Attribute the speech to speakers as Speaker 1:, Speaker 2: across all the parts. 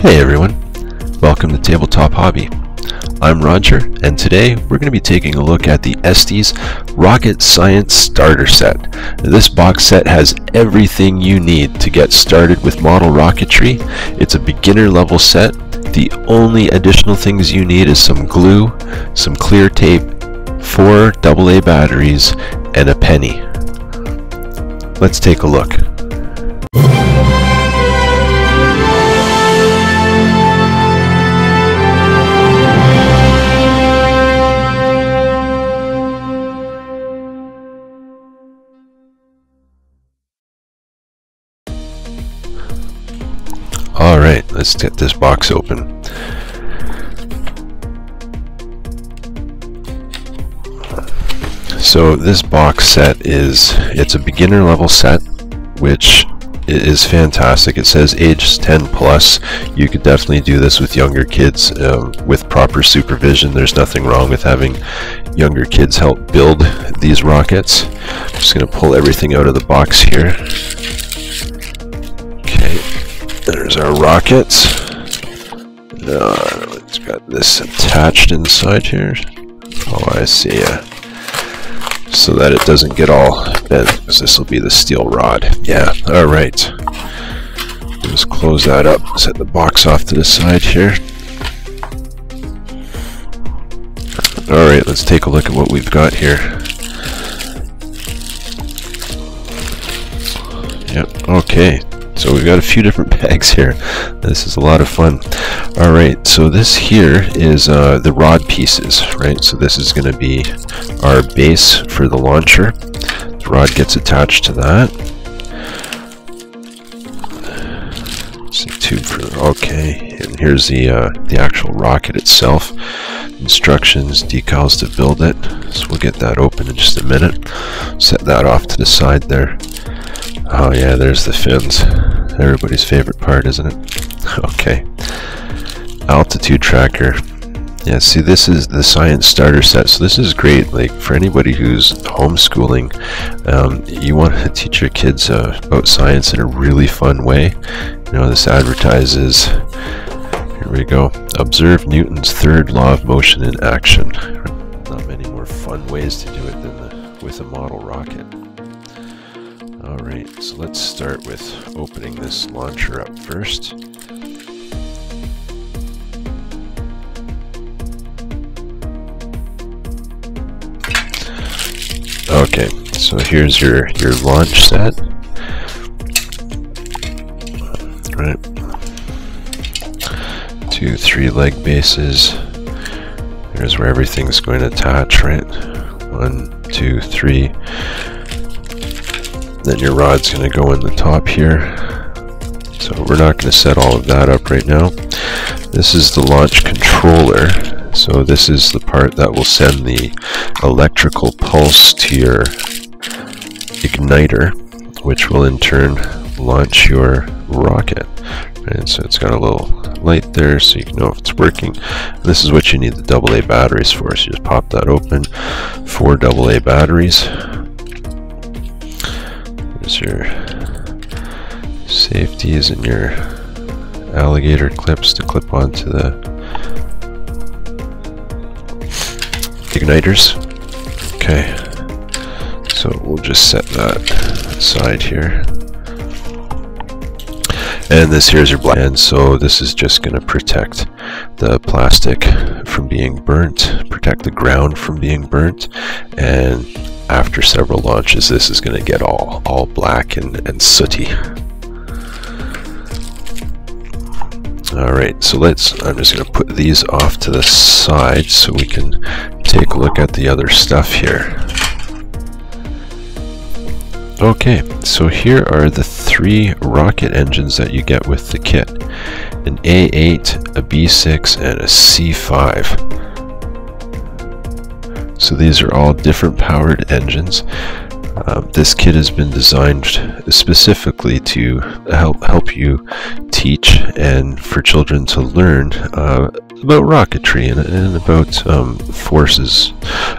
Speaker 1: Hey everyone, welcome to Tabletop Hobby. I'm Roger, and today we're going to be taking a look at the Estes Rocket Science Starter Set. This box set has everything you need to get started with model rocketry. It's a beginner level set. The only additional things you need is some glue, some clear tape, four AA batteries, and a penny. Let's take a look. Get this box open. So this box set is, it's a beginner level set, which is fantastic. It says age 10 plus. You could definitely do this with younger kids um, with proper supervision. There's nothing wrong with having younger kids help build these rockets. I'm just going to pull everything out of the box here. Okay, there's our rockets. Uh, it's got this attached inside here. Oh, I see. Uh, so that it doesn't get all bent, because this will be the steel rod. Yeah, alright. Just close that up, set the box off to the side here. Alright, let's take a look at what we've got here. Yep, okay. So we've got a few different bags here. This is a lot of fun. Alright, so this here is uh, the rod pieces, right? So this is going to be our base for the launcher. The rod gets attached to that. For okay, and here's the uh, the actual rocket itself. Instructions, decals to build it. So we'll get that open in just a minute. Set that off to the side there. Oh yeah, there's the fins. Everybody's favorite part, isn't it? Okay. Altitude tracker. Yeah, see this is the science starter set, so this is great, like for anybody who's homeschooling, um, you want to teach your kids uh, about science in a really fun way. You know, this advertises, here we go, observe Newton's third law of motion in action. Not many more fun ways to do it than the, with a model rocket. Alright, so let's start with opening this launcher up first. Okay, so here's your, your launch set. Right. Two, three leg bases. Here's where everything's going to attach, right? One, two, three. Then your rod's going to go in the top here. So we're not going to set all of that up right now. This is the launch controller. So this is the part that will send the electrical pulse to your igniter, which will in turn launch your rocket. And so it's got a little light there so you can know if it's working. This is what you need the AA batteries for. So you just pop that open. Four AA batteries your safeties and your alligator clips to clip onto the igniters. Okay, so we'll just set that aside here. And this here is your black, and so this is just going to protect the plastic from being burnt, protect the ground from being burnt, and after several launches, this is going to get all, all black and, and sooty. Alright, so let's, I'm just going to put these off to the side so we can take a look at the other stuff here. Okay, so here are the three rocket engines that you get with the kit. An A8, a B6, and a C5. So these are all different powered engines. Uh, this kit has been designed specifically to help help you teach and for children to learn uh, about rocketry and, and about um, forces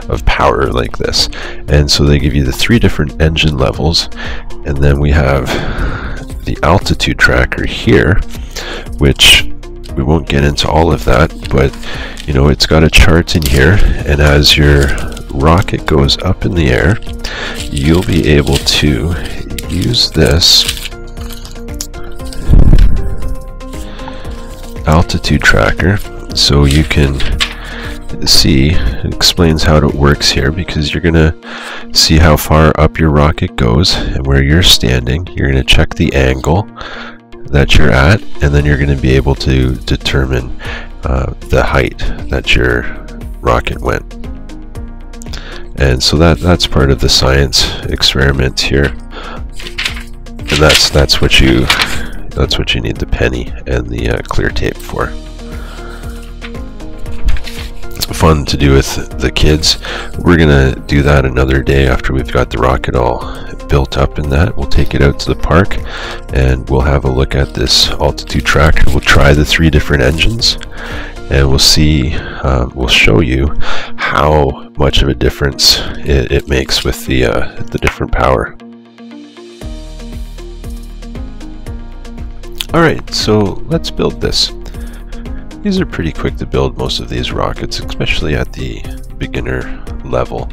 Speaker 1: of power like this. And so they give you the three different engine levels, and then we have the altitude tracker here, which we won't get into all of that, but you know, it's got a chart in here, and as your rocket goes up in the air, you'll be able to use this altitude tracker so you can see it explains how it works here because you're gonna see how far up your rocket goes and where you're standing. You're gonna check the angle that you're at and then you're going to be able to determine uh, the height that your rocket went and so that that's part of the science experiment here and that's that's what you that's what you need the penny and the uh, clear tape for It's fun to do with the kids we're gonna do that another day after we've got the rocket all built up in that. We'll take it out to the park and we'll have a look at this altitude tracker. We'll try the three different engines and we'll see, uh, we'll show you how much of a difference it, it makes with the, uh, the different power. Alright, so let's build this. These are pretty quick to build, most of these rockets, especially at the beginner level.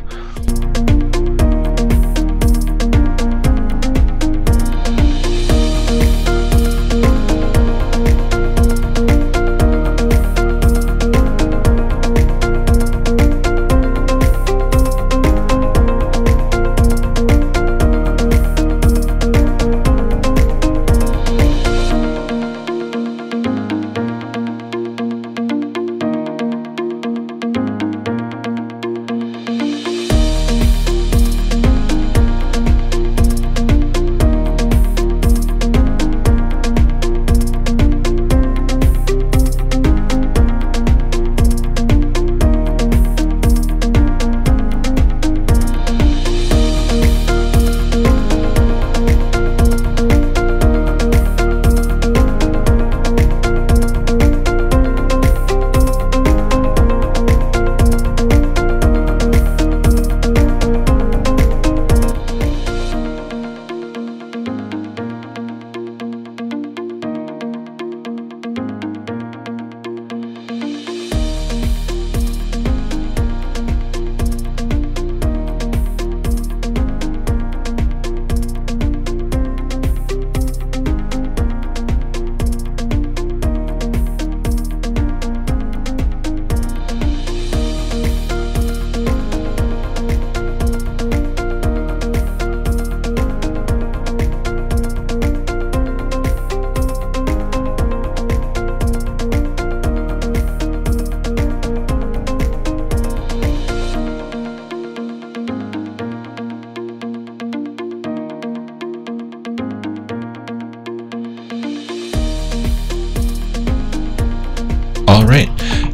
Speaker 2: Alright,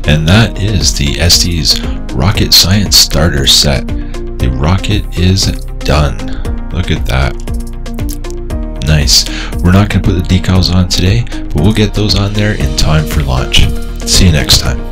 Speaker 2: and that is the Estes Rocket Science Starter Set. The rocket is done. Look at that. Nice. We're not going to put the decals on today, but we'll get those on there in time for launch. See you next time.